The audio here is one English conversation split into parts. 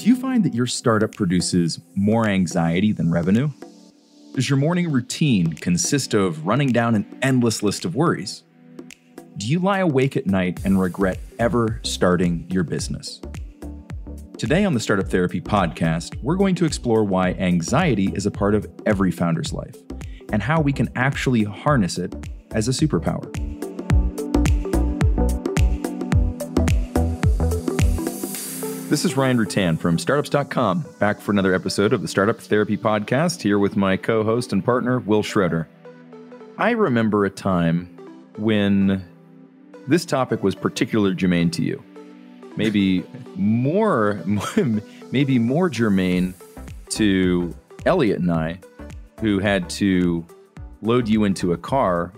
Do you find that your startup produces more anxiety than revenue? Does your morning routine consist of running down an endless list of worries? Do you lie awake at night and regret ever starting your business? Today on the Startup Therapy podcast, we're going to explore why anxiety is a part of every founder's life and how we can actually harness it as a superpower. This is Ryan Rutan from startups.com, back for another episode of the Startup Therapy Podcast, here with my co host and partner, Wil Schroter. I remember a time when this topic was particularly germane to you. Maybe more, maybe more germane to Elliot and I, who had to load you into a car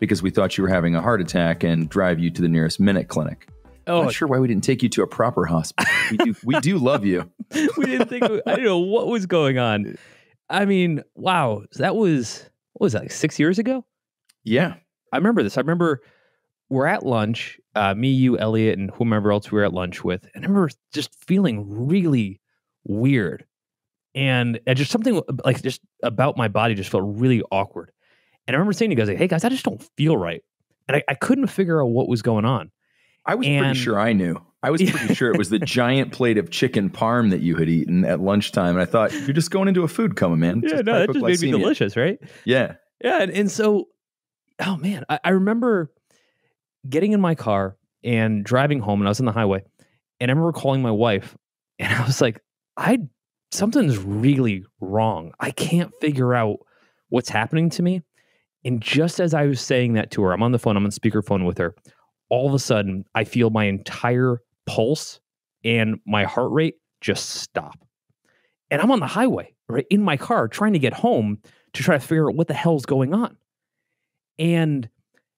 because we thought you were having a heart attack and drive you to the nearest minute clinic. Oh, I'm not sure why we didn't take you to a proper hospital. We do, we do love you. we didn't think. I didn't know what was going on. I mean, wow, that was what was that like six years ago? Yeah, I remember this. I remember we're at lunch, uh, me, you, Elliot, and whomever else we were at lunch with, and I remember just feeling really weird, and just something like just about my body just felt really awkward. And I remember saying to you guys, like, "Hey guys, I just don't feel right," and I, I couldn't figure out what was going on. I was and, pretty sure I knew. I was pretty sure it was the giant plate of chicken parm that you had eaten at lunchtime. And I thought, you're just going into a food coma, man. Yeah, no, that just made me delicious, right? Yeah. Yeah. And, and so, oh man, I, I remember getting in my car and driving home, and I was on the highway. And I remember calling my wife, and I was like, I something's really wrong. I can't figure out what's happening to me. And just as I was saying that to her, I'm on the phone, I'm on speakerphone with her all of a sudden I feel my entire pulse and my heart rate just stop. And I'm on the highway, right, in my car trying to get home to try to figure out what the hell's going on. And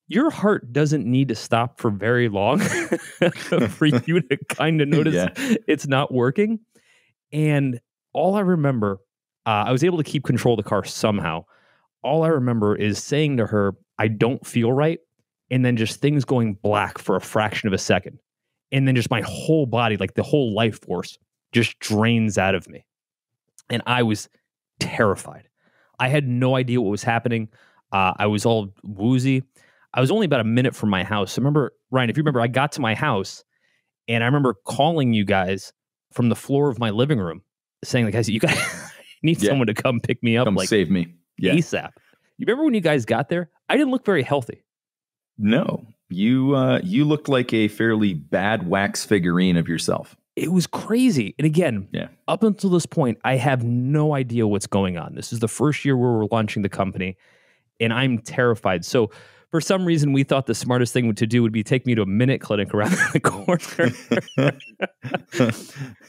your heart doesn't need to stop for very long for you to kind of notice yeah. it's not working. And all I remember, uh, I was able to keep control of the car somehow. All I remember is saying to her, I don't feel right and then just things going black for a fraction of a second. And then just my whole body, like the whole life force, just drains out of me. And I was terrified. I had no idea what was happening. Uh, I was all woozy. I was only about a minute from my house. I remember, Ryan, if you remember, I got to my house and I remember calling you guys from the floor of my living room saying, like, guys, you guys need yeah. someone to come pick me up. Come like, save me. Yeah. ASAP. You remember when you guys got there? I didn't look very healthy. No, you uh, you looked like a fairly bad wax figurine of yourself. It was crazy. And again, yeah. up until this point, I have no idea what's going on. This is the first year where we're launching the company, and I'm terrified. So for some reason, we thought the smartest thing to do would be take me to a minute clinic around the corner.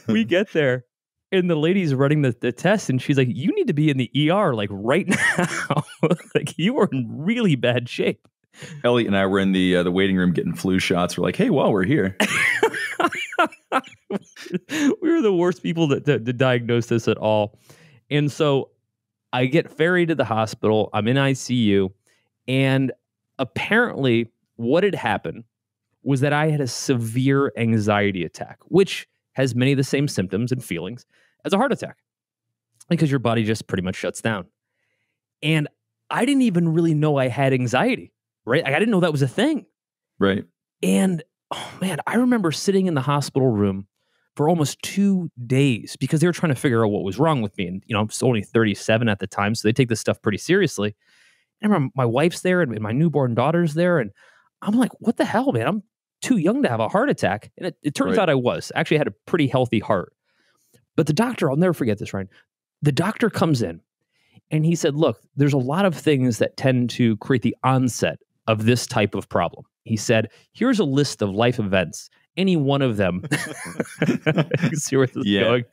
we get there, and the lady's running the, the test, and she's like, "You need to be in the ER like right now. like you are in really bad shape." Elliot and I were in the uh, the waiting room getting flu shots. We're like, hey, while we're here, we were the worst people to, to, to diagnose this at all. And so I get ferried to the hospital. I'm in ICU, and apparently, what had happened was that I had a severe anxiety attack, which has many of the same symptoms and feelings as a heart attack because your body just pretty much shuts down. And I didn't even really know I had anxiety right? I didn't know that was a thing. Right. And oh man, I remember sitting in the hospital room for almost two days because they were trying to figure out what was wrong with me. And, you know, I was only 37 at the time. So they take this stuff pretty seriously. And I remember my wife's there and my newborn daughter's there. And I'm like, what the hell, man? I'm too young to have a heart attack. And it, it turns right. out I was. Actually, had a pretty healthy heart. But the doctor, I'll never forget this, Ryan. The doctor comes in and he said, look, there's a lot of things that tend to create the onset of this type of problem. He said, Here's a list of life events. Any one of them. see where this yeah. going.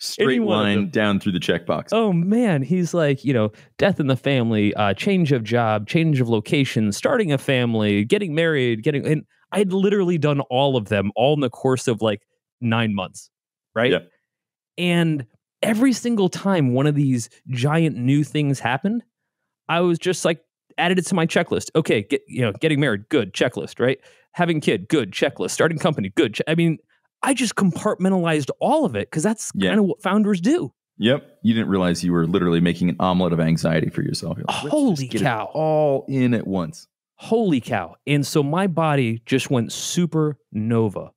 Straight line down through the checkbox. Oh man, he's like, you know, death in the family, uh, change of job, change of location, starting a family, getting married, getting and I had literally done all of them all in the course of like nine months. Right. Yeah. And every single time one of these giant new things happened, I was just like, added it to my checklist. Okay, get you know, getting married, good checklist, right? Having kid, good checklist. Starting company, good. Che- I mean, I just compartmentalized all of it because that's Yeah. kind of what founders do. Yep. You didn't realize you were literally making an omelet of anxiety for yourself. Like, Holy just get it cow. all in at once. Holy cow. And so my body just went supernova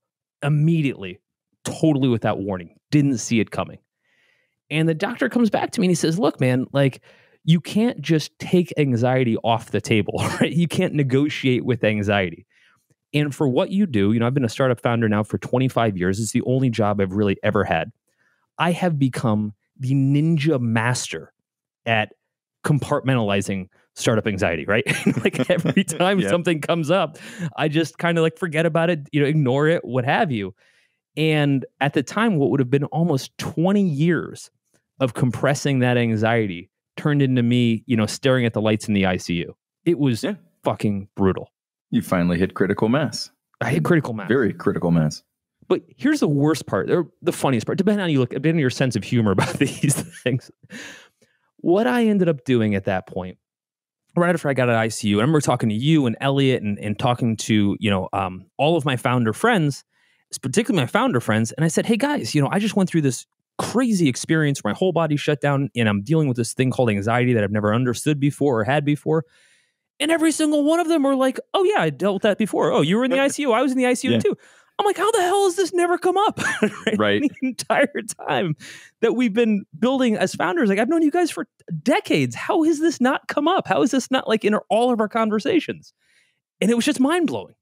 immediately, totally without warning. Didn't see it coming. And the doctor comes back to me and he says, Look, man, like you can't just take anxiety off the table, right? You can't negotiate with anxiety. And for what you do, you know, I've been a startup founder now for 25 years. It's the only job I've really ever had. I have become the ninja master at compartmentalizing startup anxiety, right? like every time Yeah. something comes up, I just kind of like forget about it, you know, ignore it, what have you. And at the time, what would have been almost 20 years of compressing that anxiety turned into me, you know, staring at the lights in the ICU. It was Yeah. fucking brutal. You finally hit critical mass. I hit critical mass. Very critical mass. But here's the worst part, or the funniest part, depending on how you look, depending on your sense of humor about these things. What I ended up doing at that point, right after I got out of ICU, I remember talking to you and Elliot and, and talking to, you know, um, all of my founder friends, particularly my founder friends. And I said, hey guys, you know, I just went through this crazy experience where my whole body shut down and I'm dealing with this thing called anxiety that I've never understood before or had before. And every single one of them were like, oh yeah, I dealt with that before. Oh, you were in the ICU. I was in the ICU Yeah. too. I'm like, how the hell has this never come up? Right. The entire time that we've been building as founders, like I've known you guys for decades. How has this not come up? How is this not like in all of our conversations? And it was just mind blowing.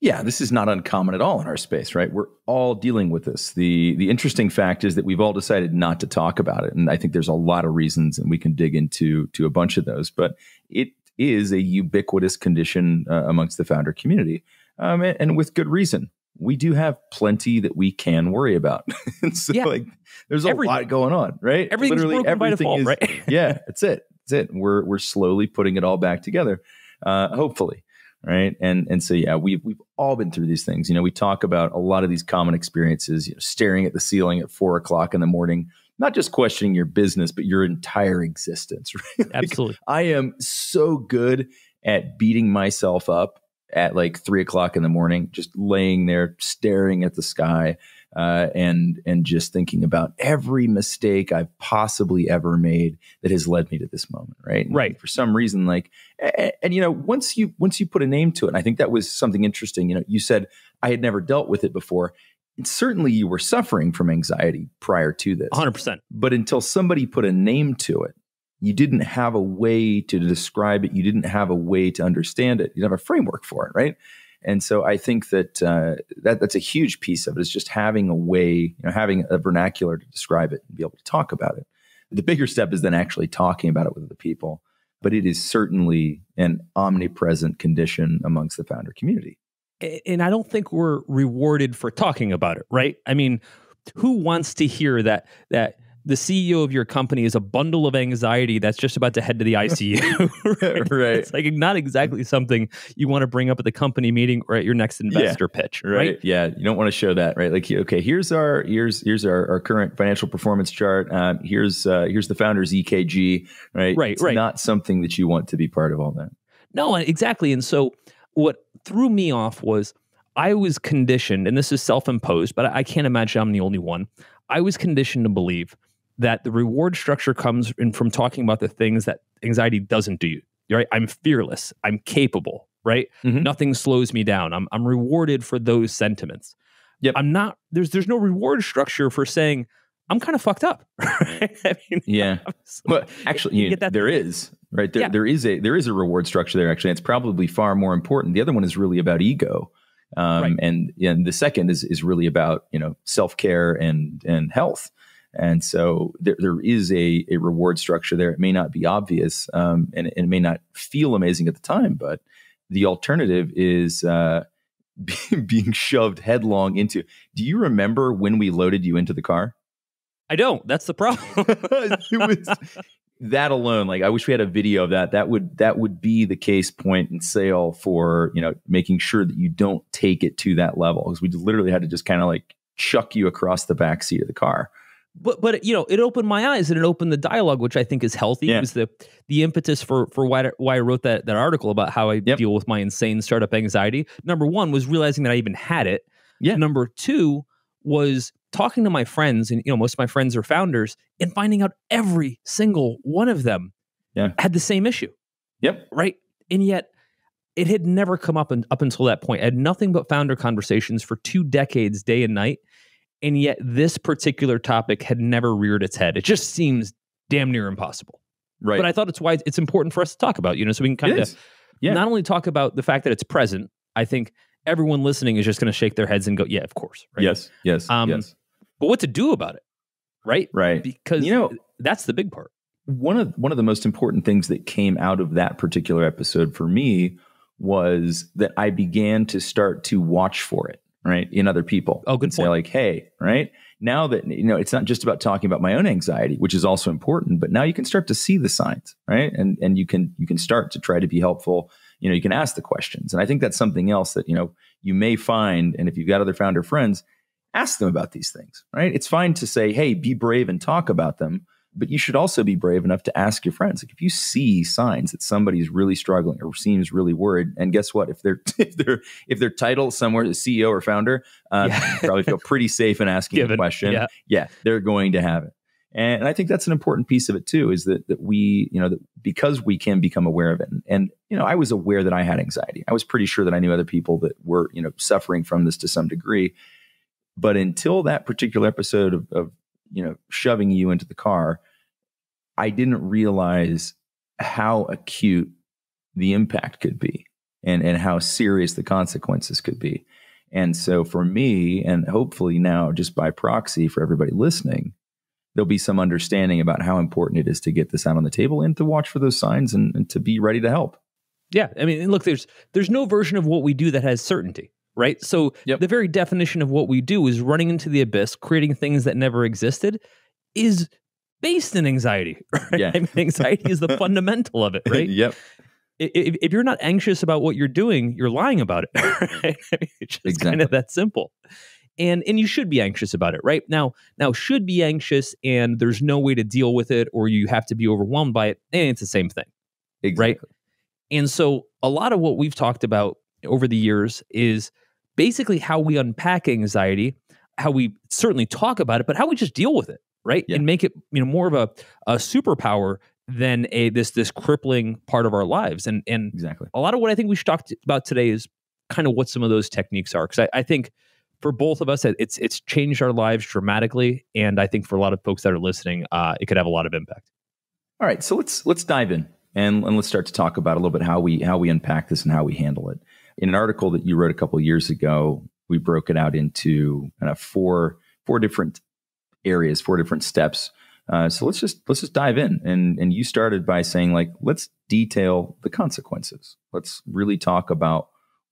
Yeah, this is not uncommon at all in our space, right? We're all dealing with this. The the interesting fact is that we've all decided not to talk about it. And I think there's a lot of reasons and we can dig into to a bunch of those, but it is a ubiquitous condition uh, amongst the founder community. Um, and, and with good reason. We do have plenty that we can worry about. so Yeah. like there's a Everything. lot going on, right? Everything's broken by default, is, right? yeah, that's it. That's it. We're we're slowly putting it all back together. Uh, hopefully right? And and so yeah we've we've all been through these things. You know we talk about a lot of these common experiences you know staring at the ceiling at four o'clock in the morning not just questioning your business but your entire existence right? Like, Absolutely. i am so good at beating myself up at like three o'clock in the morning just laying there staring at the sky uh, and and just thinking about every mistake I've possibly ever made that has led me to this moment, right? And Right. For some reason, like, and, and you know, once you once you put a name to it, I think that was something interesting. You know, you said I had never dealt with it before. And certainly, you were suffering from anxiety prior to this, 100%. but until somebody put a name to it, you didn't have a way to describe it. You didn't have a way to understand it. You didn't have a framework for it, right? And so I think that uh, that that's a huge piece of it is just having a way, you know, having a vernacular to describe it and be able to talk about it. The bigger step is then actually talking about it with other people. But it is certainly an omnipresent condition amongst the founder community. And I don't think we're rewarded for talking about it, right? I mean, who wants to hear that that the CEO of your company is a bundle of anxiety that's just about to head to the ICU? right? Right. It's like not exactly something you want to bring up at the company meeting or at your next investor pitch, right? Yeah, you don't want to show that, right? Like, okay, here's our here's here's our, our current financial performance chart. Um, here's uh, here's the founder's EKG, right? Right, It's right. Not something that you want to be part of all that. No, exactly. And so what threw me off was I was conditioned, and this is self imposed, but I can't imagine I'm the only one. I was conditioned to believe that the reward structure comes in from talking about the things that anxiety doesn't do. Right? I'm fearless. I'm capable. Right? Mhm. Nothing slows me down. I'm I'm rewarded for those sentiments. Yep. I'm not. There's there's no reward structure for saying I'm kind of fucked up. Right? I mean, Yeah. Well, actually, You that- there is right there. Yeah. There is a there is a reward structure there. Actually, it's probably far more important. The other one is really about ego, um, Right. and and the second is is really about you know self care and and health. And so there, there is a, a reward structure there. It may not be obvious, um, and, and it may not feel amazing at the time, but the alternative is uh, being shoved headlong into. Do you remember when we loaded you into the car? I don't. That's the problem. it was that alone like i wish we had a video of that that would that would be the case point and sale for you know making sure that you don't take it to that level because we literally had to just kind of like chuck you across the back seat of the car but but you know it opened my eyes and it opened the dialogue which i think is healthy Yeah. it was the the impetus for for why, why i wrote that that article about how i Yep. deal with my insane startup anxiety number one was realizing that i even had it Yeah. number two was talking to my friends, and you know, most of my friends are founders, and finding out every single one of them Yeah. had the same issue, Yep. right? And yet, it had never come up and up until that point. I had nothing but founder conversations for two decades, day and night, and yet this particular topic had never reared its head. It just seems damn near impossible. Right. But I thought it's why it's important for us to talk about, you know, so we can kind of. Yeah. not only talk about the fact that it's present. I think everyone listening is just going to shake their heads and go, "Yeah, of course." Right? Yes. Yes. Um, yes. But what to do about it, right? Right. Because You know- that's the big part. one of one of the most important things that came out of that particular episode for me was that I began to start to watch for it, right, in other people. Oh, good and Say point. like, hey, right now that you know, it's not just about talking about my own anxiety, which is also important, but now you can start to see the signs, right, and and you can you can start to try to be helpful. You know, you can ask the questions, and I think that's something else that you know you may find, and if you've got other founder friends, ask them about these things, right? It's fine to say, hey, be brave and talk about them but you should also be brave enough to ask your friends. Like if you see signs that somebody's really struggling or seems really worried, and guess what? If they're if they're if their title somewhere the CEO or founder, uh, Yeah. probably feel pretty safe in asking Given, the question. yeah. yeah, they're going to have it. And, and I think that's an important piece of it too, is that that we, you know, that because we can become aware of it. And, and you know, I was aware that I had anxiety. I was pretty sure that I knew other people that were, you know, suffering from this to some degree. But until that particular episode of, of you know, shoving you into the car, I didn't realize how acute the impact could be and, and how serious the consequences could be. And so for me, and hopefully now just by proxy for everybody listening, there'll be some understanding about how important it is to get this out on the table and to watch for those signs and, and to be ready to help. Yeah, I mean, look, there's there's no version of what we do that has certainty, right? So Yep. the very definition of what we do is running into the abyss, creating things that never existed, is based in anxiety. Right? Yeah. I mean, anxiety is the fundamental of it, right? yep. If, if you're not anxious about what you're doing, you're lying about it. Right? It's just kind Exactly. of that simple. And and you should be anxious about it, right? Now, now should be anxious and there's no way to deal with it or you have to be overwhelmed by it, and it's the same thing. Exactly. And so a lot of what we've talked about over the years is basically how we unpack anxiety, how we certainly talk about it, but how we just deal with it, right? Yeah. And make it, you know, more of a, a superpower than a this this crippling part of our lives. And and Exactly. a lot of what I think we should talk t- about today is kind of what some of those techniques are. Because I, I think for both of us, it's it's changed our lives dramatically, and I think for a lot of folks that are listening, uh, it could have a lot of impact. All right, so let's let's dive in and, and let's start to talk about a little bit how we how we unpack this and how we handle it. In an article that you wrote a couple of years ago, we broke it out into kind of four four different areas, four different steps. Uh, so let's just let's just dive in. And and you started by saying like let's detail the consequences. Let's really talk about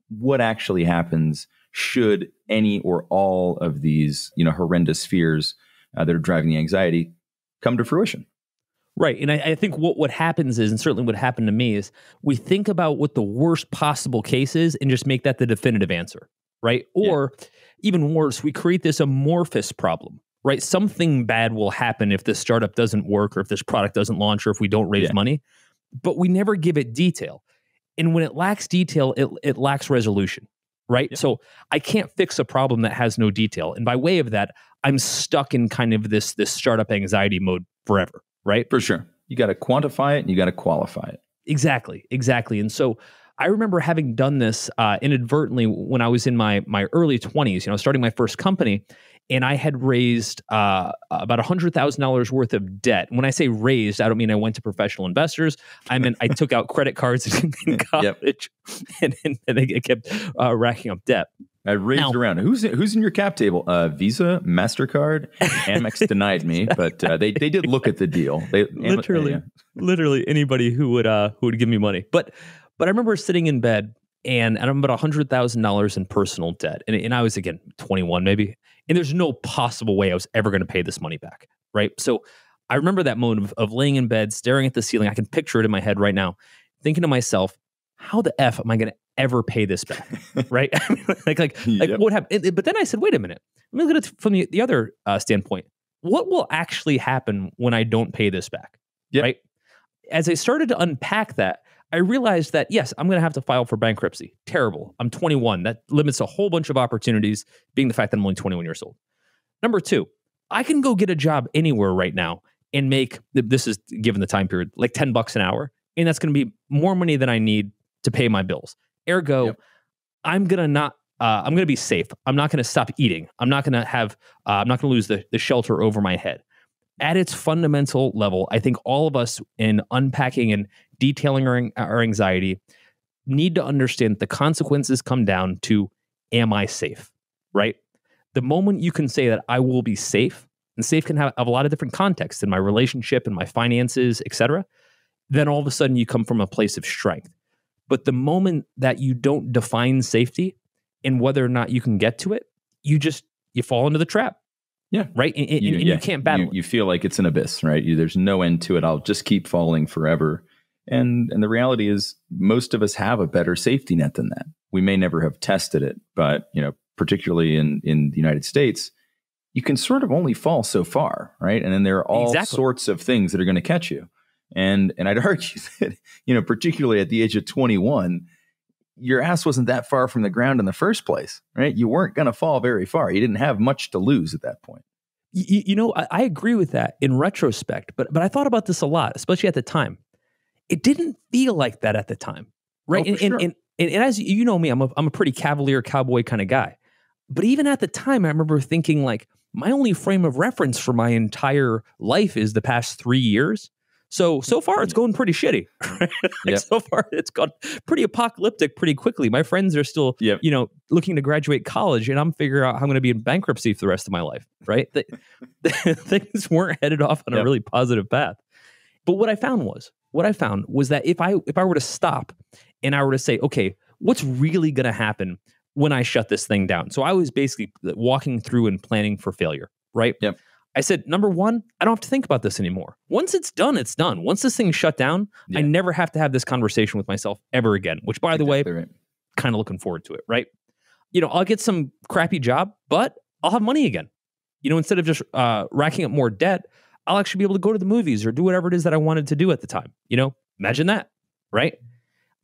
what actually happens should any or all of these you know horrendous fears uh, that are driving the anxiety come to fruition. Right. And I, I think what, what happens is, and certainly what happened to me is, we think about what the worst possible case is and just make that the definitive answer. Right. Yeah. Or even worse, we create this amorphous problem. Right. Something bad will happen if this startup doesn't work or if this product doesn't launch or if we don't raise Yeah. money, but we never give it detail. And when it lacks detail, it, it lacks resolution. Right. Yeah. So I can't fix a problem that has no detail. And by way of that, I'm stuck in kind of this this startup anxiety mode forever. Right. For sure. You got to quantify it and you got to qualify it. Exactly, exactly. And so I remember having done this uh, inadvertently when I was in my my early twenties. You know, starting my first company, and I had raised uh, about hundred thousand dollars worth of debt. When I say raised, I don't mean I went to professional investors. I mean I took out credit cards in, in Yep. college, and, and, and I kept uh, racking up debt. I raised Now- around. Who's who's in your cap table? Uh, Visa, Mastercard, Amex denied me, but uh, they they did look at the deal. They Am- Literally. yeah. literally anybody who would uh who would give me money. But but I remember sitting in bed and, I'm about hundred thousand dollars in personal debt. And, and I was again 21 maybe. And there's no possible way I was ever going to pay this money back. Right. So I remember that moment of, of laying in bed, staring at the ceiling. I can picture it in my head right now, thinking to myself, how the F am I going to ever pay this back? right. I mean, like, like, like Yep. what happened? But then I said, wait a minute. Let me look at it from the, the other uh, standpoint. What will actually happen when I don't pay this back? Yep. Right. As I started to unpack that, I realized that yes, I'm going to have to file for bankruptcy. Terrible. I'm 21. That limits a whole bunch of opportunities, being the fact that I'm only 21 years old. Number two, I can go get a job anywhere right now and make this is given the time period like 10 bucks an hour and that's going to be more money than I need to pay my bills. Ergo, yep. I'm going to not uh, I'm going to be safe. I'm not going to stop eating. I'm not going to have uh, I'm not going to lose the the shelter over my head. At its fundamental level, I think all of us in unpacking and detailing our, our anxiety need to understand the consequences come down to am I safe? Right? The moment you can say that I will be safe, and safe can have, have a lot of different contexts in my relationship and my finances, etc., then all of a sudden you come from a place of strength. But the moment that you don't define safety and whether or not you can get to it, you just you fall into the trap. Yeah. Right. And, you, and yeah. you, can't battle. You, you, feel like it's an abyss, right? You, there's no end to it. I'll just keep falling forever. And and the reality is most of us have a better safety net than that. We may never have tested it, but you know, particularly in in the United States, you can sort of only fall so far, right? And then there are all exactly. sorts of things that are going to catch you. And and I'd argue that, you know, particularly at the age of 21, your ass wasn't that far from the ground in the first place, right? You weren't going to fall very far. You didn't have much to lose at that point. You, you know, I, I, agree with that in retrospect, but but I thought about this a lot, especially at the time. It didn't feel like that at the time, right? Oh, and, sure. and, and, and, as you know me, I'm a, I'm a pretty cavalier cowboy kind of guy. But even at the time, I remember thinking like my only frame of reference for my entire life is the past three years. So so far it's mm-hmm. going pretty shitty. Right? like yep. So far it's gone pretty apocalyptic pretty quickly. My friends are still yep. you know looking to graduate college, and I'm figuring out how I'm going to be in bankruptcy for the rest of my life. Right? the, the, things weren't headed off on yep. a really positive path. But what I found was what I found was that if I if I were to stop and I were to say, okay, what's really going to happen when I shut this thing down? So I was basically walking through and planning for failure. Right? Yep. I said, number one, I don't have to think about this anymore. Once it's done, it's done. Once this thing's shut down, yeah. I never have to have this conversation with myself ever again, which, by the way, right. kind of looking forward to it, right? You know, I'll get some crappy job, but I'll have money again. You know, instead of just uh, racking up more debt, I'll actually be able to go to the movies or do whatever it is that I wanted to do at the time. You know, imagine that, right?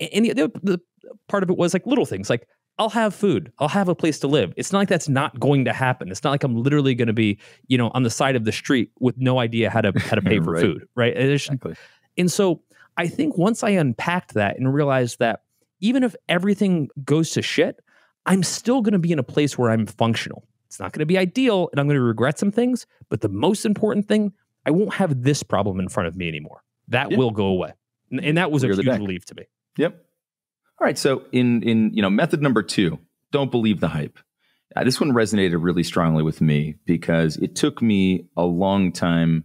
And the, the, the part of it was like little things like I'll have food. I'll have a place to live. It's not like that's not going to happen. It's not like I'm literally going to be, you know, on the side of the street with no idea how to how to pay for right. food, right? Exactly. And so I think once I unpacked that and realized that even if everything goes to shit, I'm still going to be in a place where I'm functional. It's not going to be ideal and I'm going to regret some things, but the most important thing, I won't have this problem in front of me anymore. That will go away. And, and that was Clear a huge relief to me. Yep. All right. So in in you know method number two, don't believe the hype. Uh, this one resonated really strongly with me because it took me a long time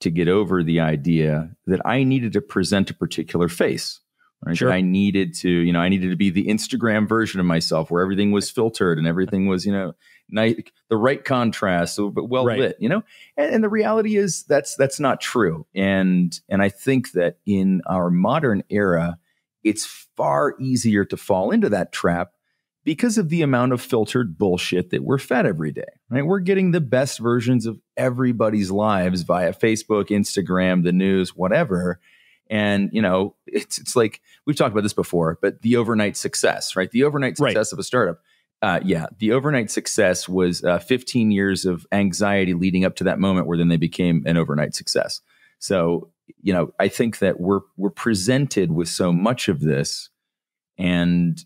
to get over the idea that I needed to present a particular face. Right? Sure. I needed to, you know, I needed to be the Instagram version of myself where everything was filtered and everything was, you know, nice, the right contrast, but well right. lit, you know. And, and the reality is that's that's not true. And and I think that in our modern era, it's far easier to fall into that trap because of the amount of filtered bullshit that we're fed every day, right? We're getting the best versions of everybody's lives via Facebook, Instagram, the news, whatever. And, you know, it's, it's like we've talked about this before, but the overnight success, right? The overnight success right. of a startup. Uh, yeah, the overnight success was uh, 15 years of anxiety leading up to that moment where then they became an overnight success. So you know, I think that we're we're presented with so much of this, and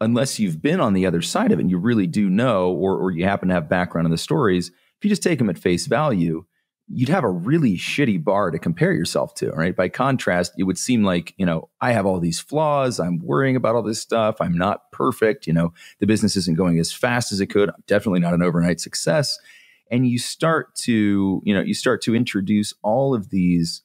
unless you've been on the other side of it, and you really do know, or or you happen to have background in the stories, if you just take them at face value, you'd have a really shitty bar to compare yourself to, right? By contrast, it would seem like, you know, I have all these flaws. I'm worrying about all this stuff. I'm not perfect. You know, the business isn't going as fast as it could. I'm definitely not an overnight success. And you start to, you know, you start to introduce all of these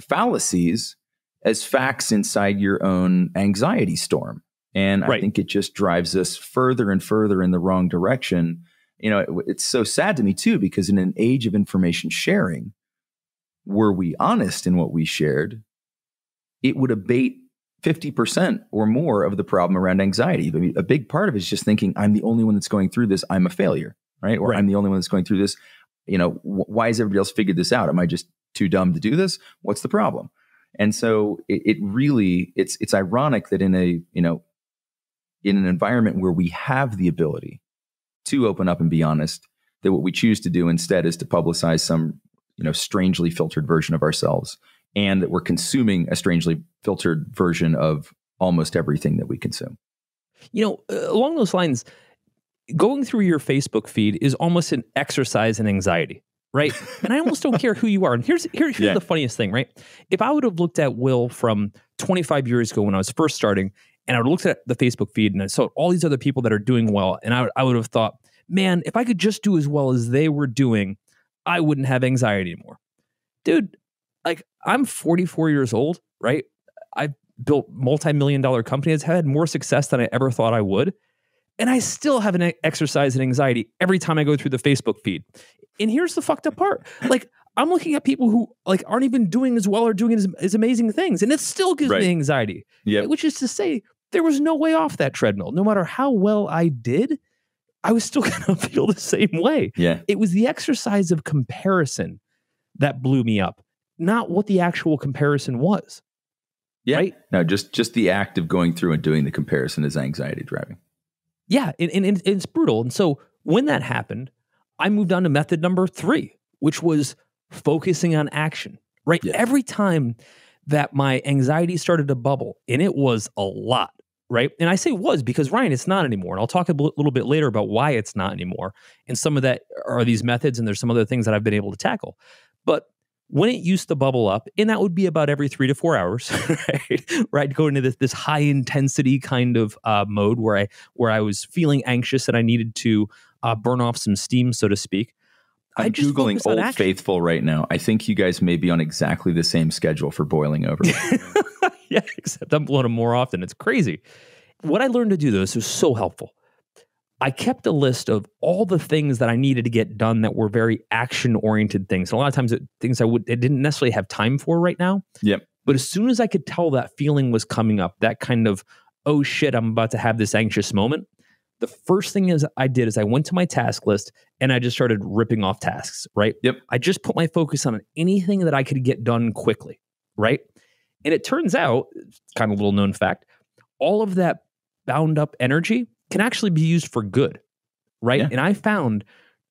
fallacies as facts inside your own anxiety storm. And right. I think it just drives us further and further in the wrong direction. You know, it, it's so sad to me too, because in an age of information sharing, were we honest in what we shared, it would abate 50% or more of the problem around anxiety. I mean, a big part of it is just thinking, I'm the only one that's going through this. I'm a failure, right? Or right. I'm the only one that's going through this. You know, wh- why has everybody else figured this out? Am I just too dumb to do this? What's the problem? And so it, it really it's it's ironic that in a you know in an environment where we have the ability to open up and be honest, that what we choose to do instead is to publicize some, you know, strangely filtered version of ourselves and that we're consuming a strangely filtered version of almost everything that we consume. You know, along those lines, going through your Facebook feed is almost an exercise in anxiety, right? and I almost don't care who you are. And here's here, here's Yeah. the funniest thing, right? If I would have looked at Will from 25 years ago when I was first starting, and I would looked at the Facebook feed and I saw all these other people that are doing well, and I, I would have thought, man, if I could just do as well as they were doing, I wouldn't have anxiety anymore. Dude, like I'm 44 years old, right? I've built multi-million dollar companies, had more success than I ever thought I would. And I still have an exercise in anxiety every time I go through the Facebook feed. And here's the fucked up part. Like I'm looking at people who like aren't even doing as well or doing as, as amazing things. And it still gives Right. me anxiety. Yeah. Which is to say, there was no way off that treadmill. No matter how well I did, I was still gonna feel the same way Yeah. it was the exercise of comparison that blew me up, not what the actual comparison was. Yeah. Right? No, just just the act of going through and doing the comparison is anxiety driving. Yeah, and, and, and it's brutal. And so when that happened, I moved on to method number three, which was focusing on action. Right? Yeah. Every time that my anxiety started to bubble, and it was a lot. Right. And I say was because Ryan, it's not anymore. And I'll talk a little bit later about why it's not anymore. And some of that are these methods, and there's some other things that I've been able to tackle. But when it used to bubble up, and that would be about every three to four hours, right? Right, go into this this high intensity kind of uh, mode where I where I was feeling anxious and I needed to uh, burn off some steam, so to speak. I'm googling Old action. Faithful right now. I think you guys may be on exactly the same schedule for boiling over. yeah, except I'm blowing them more often. It's crazy. What I learned to do, though, this was so helpful. I kept a list of all the things that I needed to get done that were very action oriented things. And a lot of times, it, things I would I didn't necessarily have time for right now. Yep. But as soon as I could tell that feeling was coming up, that kind of oh shit, I'm about to have this anxious moment. The first thing is I did is I went to my task list and I just started ripping off tasks. Right. Yep. I just put my focus on anything that I could get done quickly. Right. And it turns out, kind of a little known fact, all of that bound up energy can actually be used for good. Right. Yeah. And I found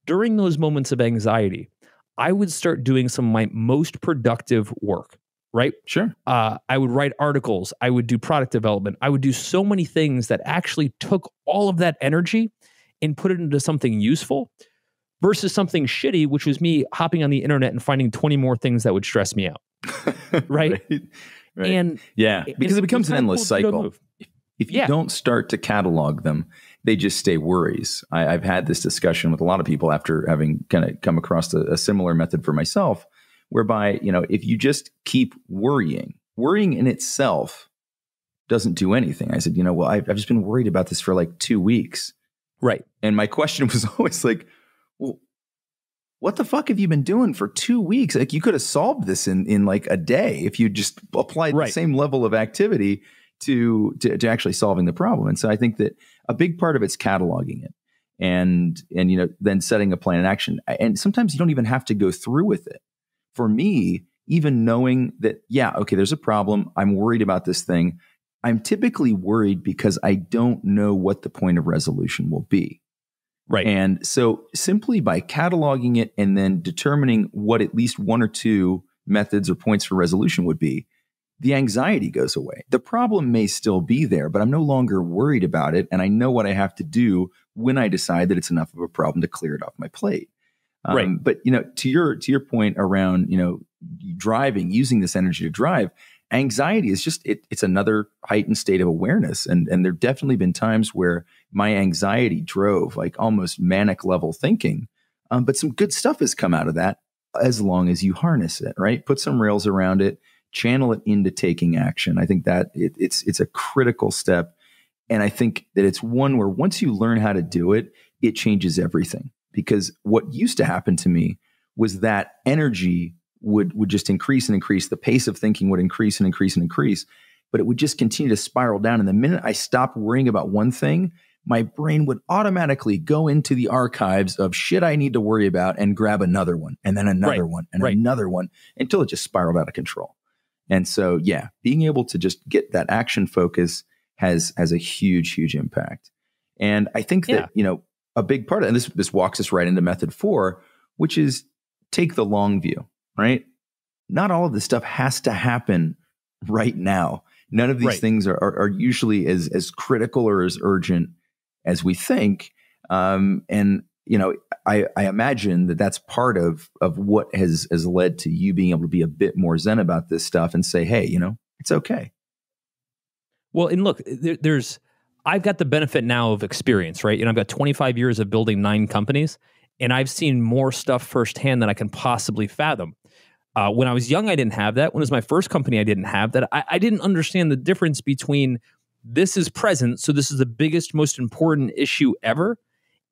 during those moments of anxiety, I would start doing some of my most productive work. Right. sure. Uh, I would write articles. I would do product development. I would do so many things that actually took all of that energy and put it into something useful versus something shitty, which was me hopping on the internet and finding 20 more things that would stress me out. Right. right. And yeah, because it becomes an endless cool to do a cycle. move. If you Yeah. don't start to catalog them, they just stay worries. I, I've had this discussion with a lot of people after having kind of come across a, a similar method for myself, whereby, you know, if you just keep worrying, worrying in itself doesn't do anything. I said, you know, well, I've, I've just been worried about this for like two weeks. Right. And my question was always like, well, what the fuck have you been doing for two weeks? Like you could have solved this in in like a day if you just applied the same level of activity to, to to actually solving the problem. And so I think that a big part of it's cataloging it and and you know then setting a plan in action. And sometimes you don't even have to go through with it. For me, even knowing that yeah, okay, there's a problem. I'm worried about this thing. I'm typically worried because I don't know what the point of resolution will be. Right. And so simply by cataloging it and then determining what at least one or two methods or points for resolution would be, the anxiety goes away. The problem may still be there, but I'm no longer worried about it. And I know what I have to do when I decide that it's enough of a problem to clear it off my plate. Um, Right. But you know, to your to your point around you know driving, using this energy to drive, anxiety is just it, it's another heightened state of awareness, and and there've definitely been times where my anxiety drove like almost manic level thinking. Um, but some good stuff has come out of that as long as you harness it, right? Put some rails around it, channel it into taking action. I think that it, it's it's a critical step, and I think that it's one where once you learn how to do it, it changes everything. Because what used to happen to me was that energy would would just increase and increase. The pace of thinking would increase and increase and increase, but it would just continue to spiral down. And the minute I stopped worrying about one thing, my brain would automatically go into the archives of shit I need to worry about and grab another one and then another Right, one and right. another one until it just spiraled out of control. And so, yeah, being able to just get that action focus has has a huge, huge impact. And I think that Yeah. you know a big part of it. And this this walks us right into method four, which is take the long view, right? Not all of this stuff has to happen right now. None of these Right. things are, are, are usually as as critical or as urgent as we think. Um, and you know, I, I imagine that that's part of of what has has led to you being able to be a bit more zen about this stuff and say, hey, you know, it's okay. Well, and look, there, there's I've got the benefit now of experience, right? And I've got 25 years of building nine companies, and I've seen more stuff firsthand than I can possibly fathom. Uh, when I was young, I didn't have that. When it was my first company, I didn't have that. I, I didn't understand the difference between this is present, so this is the biggest, most important issue ever,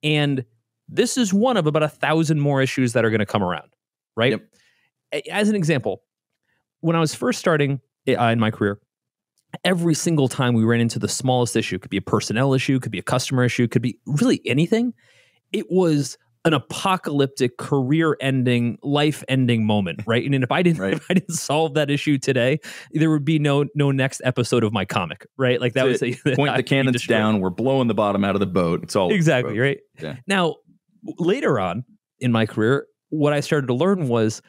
and this is one of about a thousand more issues that are going to come around, right? Yep. As an example, when I was first starting in my career, every single time we ran into the smallest issue could be a personnel issue could be a customer issue could be really anything it was an apocalyptic career ending life ending moment right and if i didn't Right. if i didn't solve that issue today there would be no no next episode of my comic right like that That's was a, Point the cannons down. We're blowing the bottom out of the boat. It's all exactly right Yeah. now later on in my career what i started to learn was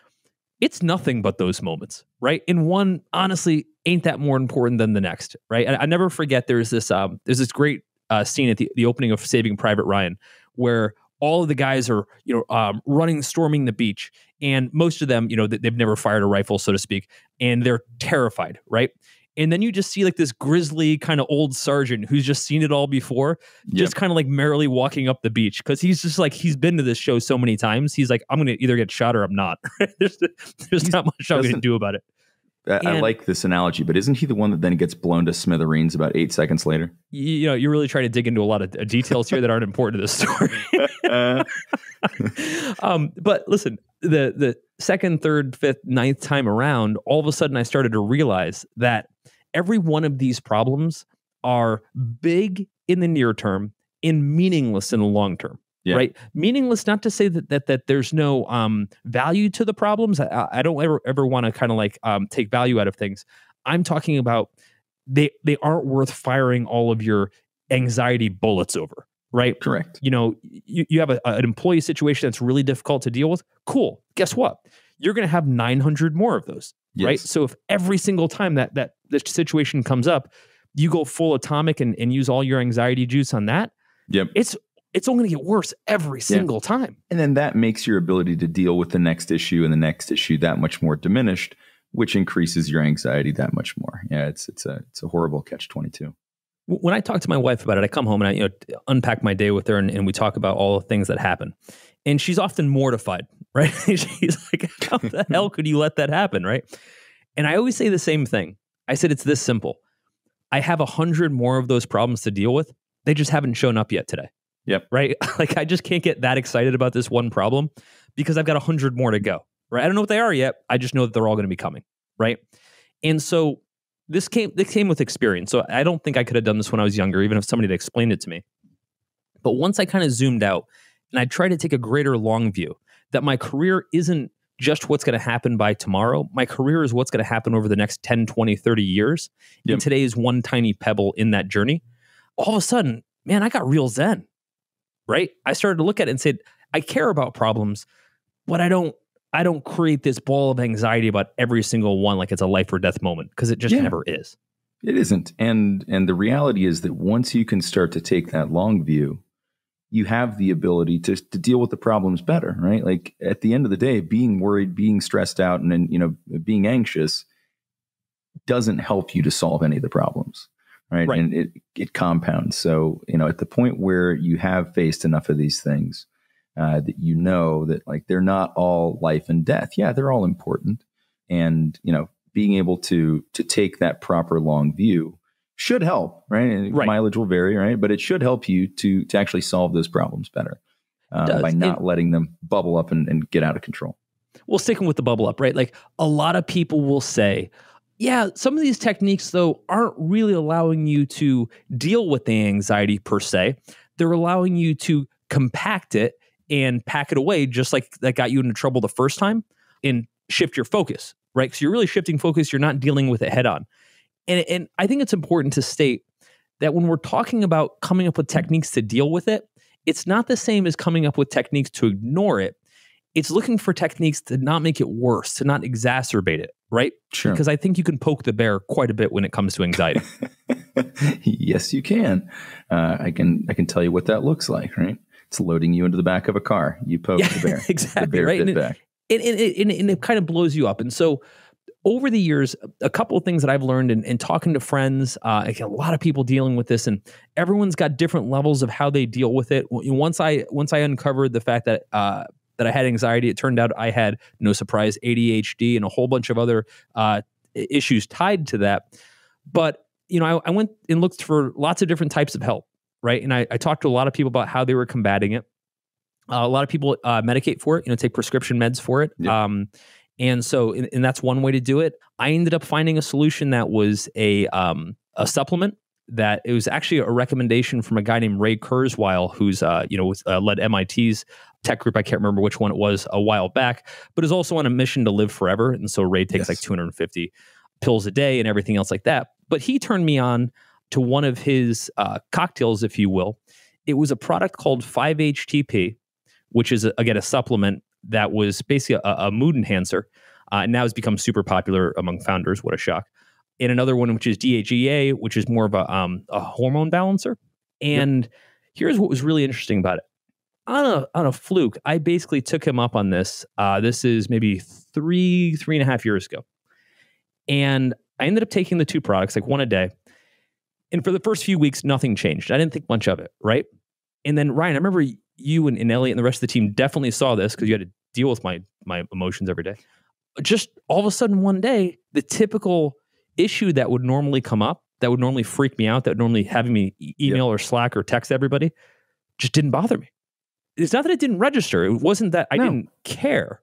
it's nothing but those moments right and one honestly ain't that more important than the next right i, I never forget there's this um there's this great uh, scene at the, the opening of saving private ryan where all of the guys are you know um, running storming the beach and most of them you know they- they've never fired a rifle so to speak and they're terrified right? And then you just see like this grizzly kind of old sergeant who's just seen it all before just kind of like merrily walking up the beach because he's just like he's been to this show so many times he's like i'm gonna either get shot or i'm not. There's, there's not much i'm gonna do about it I, I like this analogy, but isn't he the one that then gets blown to smithereens about eight seconds later? you, know you're really trying to dig into a lot of uh, details here that aren't important to the story um, but listen, the the second, third, fifth, ninth time around, all of a sudden I started to realize that every one of these problems are big in the near term and meaningless in the long term. Yeah. Right, meaningless. Not to say that that that there's no um, value to the problems. I- I, don't ever ever want to kind of like um, take value out of things. I'm talking about they they aren't worth firing all of your anxiety bullets over. Right, correct. you know, you, you have a, an employee situation that's really difficult to deal with. Cool. Guess what? You're going to have 900 more of those, right? So if every single time that that the situation comes up, you go full atomic and, and use all your anxiety juice on that, Yep. it's it's only going to get worse every single time. And then that makes your ability to deal with the next issue and the next issue that much more diminished, which increases your anxiety that much more. Yeah, it's it's a it's a horrible catch twenty two. When I talk to my wife about it, I come home and I you know unpack my day with her and, and we talk about all the things that happen. And she's often mortified, right? she's like, "How the hell could you let that happen?" Right? And I always say the same thing. I said it's this simple. I have a hundred more of those problems to deal with. They just haven't shown up yet today. Yep. Right? like I just can't get that excited about this one problem because I've got a hundred more to go. Right? I don't know what they are yet. I just know that they're all going to be coming. Right? And so this came this came with experience. So I don't think I could have done this when I was younger, even if somebody had explained it to me. But once I kind of zoomed out and I tried to take a greater long view that my career isn't just what's going to happen by tomorrow. My career is what's going to happen over the next 10, 20, 30 years. Yep. And today is one tiny pebble in that journey. All of a sudden, man, I got real zen. Right? I started to look at it and said, I care about problems, but I don't I don't create this ball of anxiety about every single one like it's a life or death moment because it just Yeah. never is. It isn't. And and the reality is that once you can start to take that long view, you have the ability to to deal with the problems better, right? Like at the end of the day, being worried, being stressed out, and then you know being anxious doesn't help you to solve any of the problems, right? Right. And it it compounds. So you know, at the point where you have faced enough of these things, uh, that you know that like they're not all life and death. Yeah, they're all important, and you know, being able to to take that proper long view should help, right? And Right. Mileage will vary, right? But it should help you to to actually solve those problems better uh, by not It- letting them bubble up and, and get out of control. well, sticking with the bubble up, right? Like a lot of people will say, yeah, some of these techniques, though, aren't really allowing you to deal with the anxiety per se. They're allowing you to compact it and pack it away, just like that got you into trouble the first time, and shift your focus, right? So you're really shifting focus. You're not dealing with it head on. And, and I think it's important to state that when we're talking about coming up with techniques to deal with it, it's not the same as coming up with techniques to ignore it. It's looking for techniques to not make it worse, to not exacerbate it, right? Sure. Because I think you can poke the bear quite a bit when it comes to anxiety. yes, you can. Uh, I can. I can tell you what that looks like. Right? It's loading you into the back of a car. You poke Yeah, the bear. exactly, The bear right? bit And it- back. and, and, and, and it kind of blows you up. And so, over the years, a couple of things that I've learned and, and talking to friends, uh, a lot of people dealing with this, and everyone's got different levels of how they deal with it. Once I once I uncovered the fact that uh, that I had anxiety, it turned out I had no surprise ADHD and a whole bunch of other uh, issues tied to that. But you know, I, I went and looked for lots of different types of help, right? And I, I talked to a lot of people about how they were combating it. Uh, a lot of people uh, medicate for it, you know, take prescription meds for it. Um, and so, and, and that's one way to do it. I ended up finding a solution that was a um, a supplement that it was actually a recommendation from a guy named Ray Kurzweil, who's uh, you know was, uh, led MIT's tech group. I can't remember which one it was a while back, but is also on a mission to live forever. And so Ray takes Yes. like 250 pills a day and everything else like that. But he turned me on to one of his uh, cocktails, if you will. It was a product called 5-HTP, which is a, again a supplement that was basically a, a mood enhancer, uh, and now has become super popular among founders. What a shock! And another one, which is DHEA, which is more of a um, a hormone balancer. And here's what was really interesting about it. On a on a fluke, I basically took him up on this. Uh, this is maybe three three and a half years ago, and I ended up taking the two products, like one a day. And for the first few weeks, nothing changed. I didn't think much of it, right? And then Ryan, I remember you and, and Elliot and the rest of the team definitely saw this because you had to deal with my my emotions every day. Just all of a sudden, one day, the typical issue that would normally come up, that would normally freak me out, that would normally having me email or Slack or text everybody, just didn't bother me. It's not that it didn't register. It wasn't that I No. didn't care.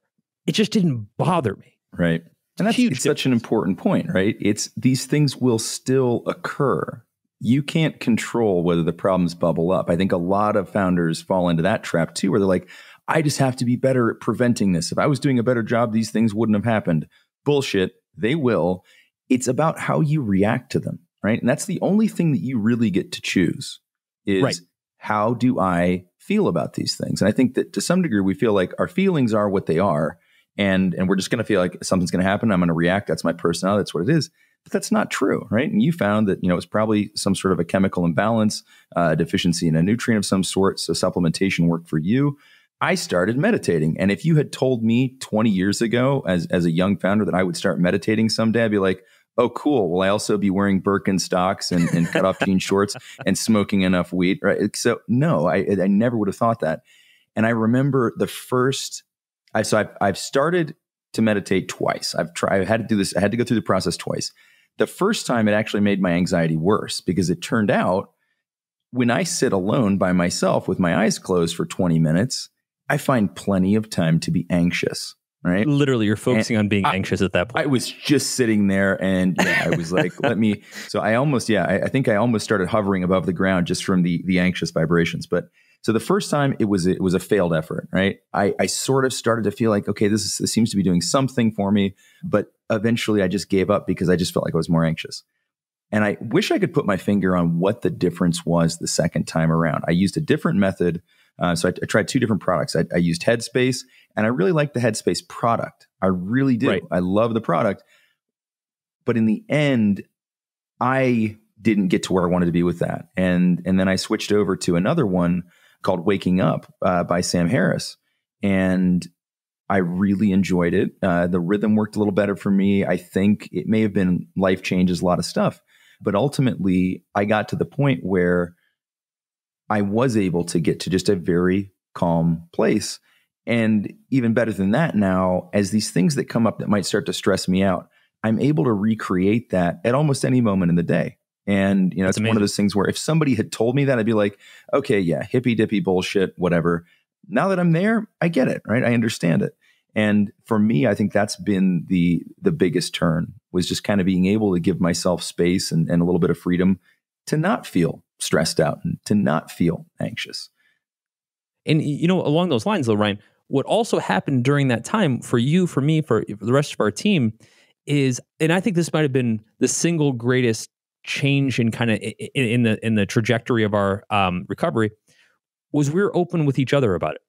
It just didn't bother me. Right. And that's Huge such an important point, right? It's these things will still occur. You can't control whether the problems bubble up. I think a lot of founders fall into that trap too, where they're like, I just have to be better at preventing this. If I was doing a better job, these things wouldn't have happened. Bullshit. They will. It's about how you react to them, right? And that's the only thing that you really get to choose is Right. how do I feel about these things? And I think that to some degree we feel like our feelings are what they are and and we're just going to feel like something's going to happen. I'm going to react. That's my personality. That's what it is. But that's not true, right? And you found that you know it's probably some sort of a chemical imbalance, uh, deficiency in a nutrient of some sort. So supplementation worked for you. I started meditating, and if you had told me 20 years ago, as as a young founder, that I would start meditating someday, I'd be like, "Oh, cool. Will I also be wearing Birkenstocks and, and cut off jean shorts and smoking enough weed?" Right? So no, I I never would have thought that. And I remember the first I so I've, I've started to meditate twice. I've tried. I had to do this. I had to go through the process twice. The first time, it actually made my anxiety worse because it turned out when I sit alone by myself with my eyes closed for 20 minutes, I find plenty of time to be anxious. Right. Literally, you're focusing on being I- anxious at that point. I was just sitting there and yeah, I was like, let me. So I almost, yeah, I, I think I almost started hovering above the ground just from the the anxious vibrations. But so the first time it was it was a failed effort, right? I, I sort of started to feel like, okay, this is this seems to be doing something for me, but eventually I just gave up because I just felt like I was more anxious. And I wish I could put my finger on what the difference was the second time around. I used a different method. Uh, so I, I tried two different products. I, I used Headspace, and I really like the Headspace product. I really do. Right. I love the product. But in the end, I didn't get to where I wanted to be with that. And and then I switched over to another one called Waking Up uh, by Sam Harris. And I really enjoyed it. Uh, the rhythm worked a little better for me. I think it may have been life changes, a lot of stuff. But ultimately, I got to the point where I was able to get to just a very calm place. And even better than that, now, as these things that come up that might start to stress me out, I'm able to recreate that at almost any moment in the day. And, you know, That's it's one of those things where if somebody had told me that, I'd be like, okay, yeah, hippy dippy bullshit, whatever. Now that I'm there, I get it, right? I understand it. And for me, I think that's been the the biggest turn was just kind of being able to give myself space and, and a little bit of freedom to not feel stressed out and to not feel anxious. And you know, along those lines, though, Ryan, what also happened during that time for you, for me, for, for the rest of our team is, and I think this might have been the single greatest change in kind of in, in the in the trajectory of our um, recovery was we were open with each other about it.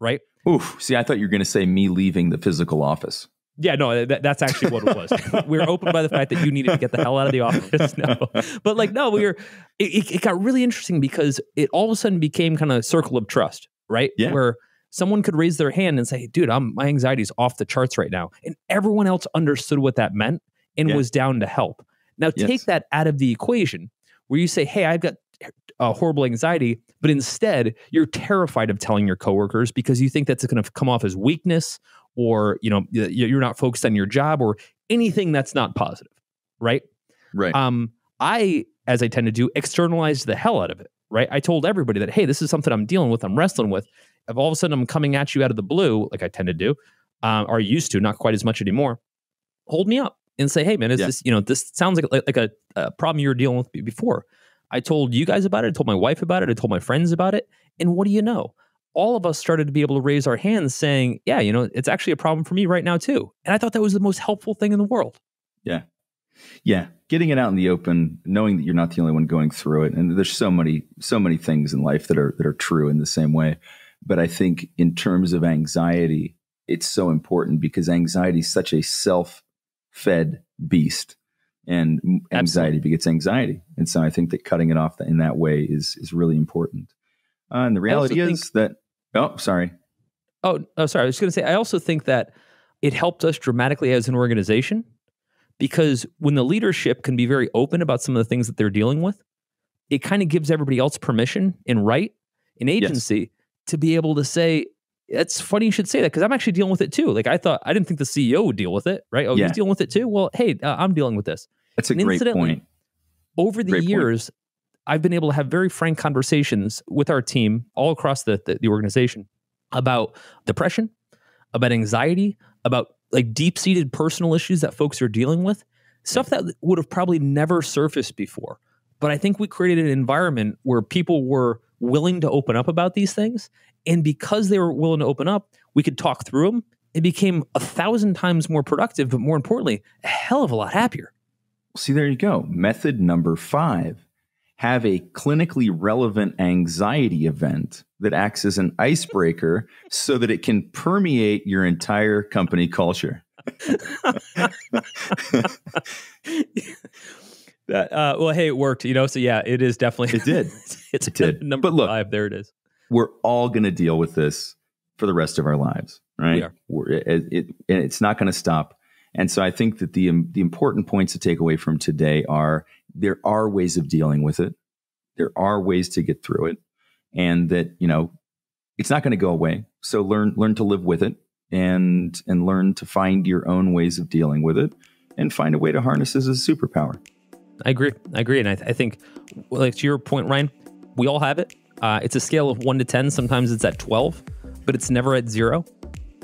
Right? Oof. See, I thought you were going to say me leaving the physical office. Yeah, no, that, that's actually what it was. we were open by the fact that you needed to get the hell out of the office. No, but like, no, we were. It, it got really interesting because it all of a sudden became kind of a circle of trust, right? Yeah. Where someone could raise their hand and say, "Dude, I'm my anxiety's off the charts right now," and everyone else understood what that meant and Yeah. was down to help. Now, Yes. take that out of the equation, where you say, "Hey, I've got." a horrible anxiety, but instead you're terrified of telling your coworkers because you think that's going to come off as weakness or you know you're not focused on your job or anything that's not positive, right? Right. Um, I, as I tend to do, externalized the hell out of it, right? I told everybody that, hey, this is something I'm dealing with, I'm wrestling with. If all of a sudden I'm coming at you out of the blue, like I tend to do, um, or used to, not quite as much anymore, hold me up and say, hey, man, is Yeah. this, you know, this sounds like, like, like a, a problem you were dealing with before. I told you guys about it. I told my wife about it. I told my friends about it. And what do you know? All of us started to be able to raise our hands saying, yeah, you know, it's actually a problem for me right now, too. And I thought that was the most helpful thing in the world. Yeah. Yeah. Getting it out in the open, knowing that you're not the only one going through it. And there's so many, so many things in life that are that are true in the same way. But I think in terms of anxiety, it's so important because anxiety is such a self-fed beast. And anxiety begets anxiety. And so I think that cutting it off in that way is is really important. Uh, and the reality is that oh, sorry. Oh, oh, sorry. I was going to say, I also think that it helped us dramatically as an organization because when the leadership can be very open about some of the things that they're dealing with, it kind of gives everybody else permission and right in agency to be able to say, it's funny you should say that because I'm actually dealing with it too. Like I thought, I didn't think the CEO would deal with it, right? Oh, Yeah. he's dealing with it too. Well, hey, uh, I'm dealing with this. That's a And great point. Over the Great point. years, I've been able to have very frank conversations with our team all across the, the, the organization about depression, about anxiety, about like deep seated personal issues that folks are dealing with, stuff that would have probably never surfaced before. But I think we created an environment where people were willing to open up about these things. And because they were willing to open up, we could talk through them. It became a thousand times more productive, but more importantly, a hell of a lot happier. See, there you go. Method number five have a clinically relevant anxiety event that acts as an icebreaker so that it can permeate your entire company culture. That uh, well, hey, it worked, you know. So yeah, it is definitely It did. it's It did. number But look- five. There it is. We're all going to deal with this for the rest of our lives, right? We it, it, it's not going to stop. And so I think that the um, the important points to take away from today are there are ways of dealing with it. There are ways to get through it, and that you know it's not going to go away. So learn learn to live with it, and and learn to find your own ways of dealing with it, and find a way to harness it as a superpower. I agree. I agree, and I, I think, like to your point, Ryan, we all have it. Uh, it's a scale of one to ten. Sometimes it's at twelve, but it's never at zero,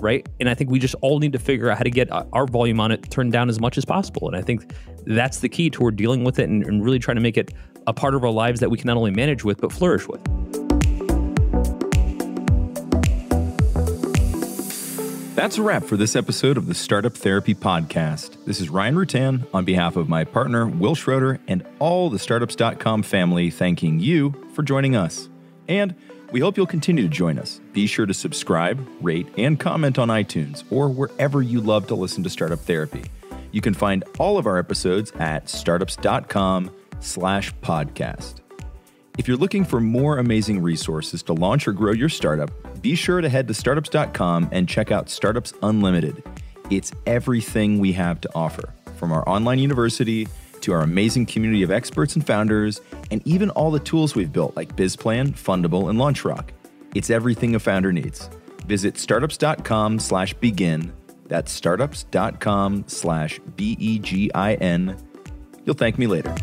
right? And I think we just all need to figure out how to get our volume on it turned down as much as possible. And I think that's the key toward dealing with it and, and really trying to make it a part of our lives that we can not only manage with but flourish with. That's a wrap for this episode of the Startup Therapy Podcast. This is Ryan Rutan on behalf of my partner, Wil Schroter, and all the Startups.com family, thanking you for joining us. And we hope you'll continue to join us. Be sure to subscribe, rate, and comment on iTunes or wherever you love to listen to Startup Therapy. You can find all of our episodes at startups.com slash podcast. If you're looking for more amazing resources to launch or grow your startup, be sure to head to startups.com and check out Startups Unlimited. It's everything we have to offer, from our online university to our amazing community of experts and founders, and even all the tools we've built like BizPlan, Fundable, and LaunchRock. It's everything a founder needs. Visit startups.com slash begin. That's startups.com slash B E G I N. You'll thank me later.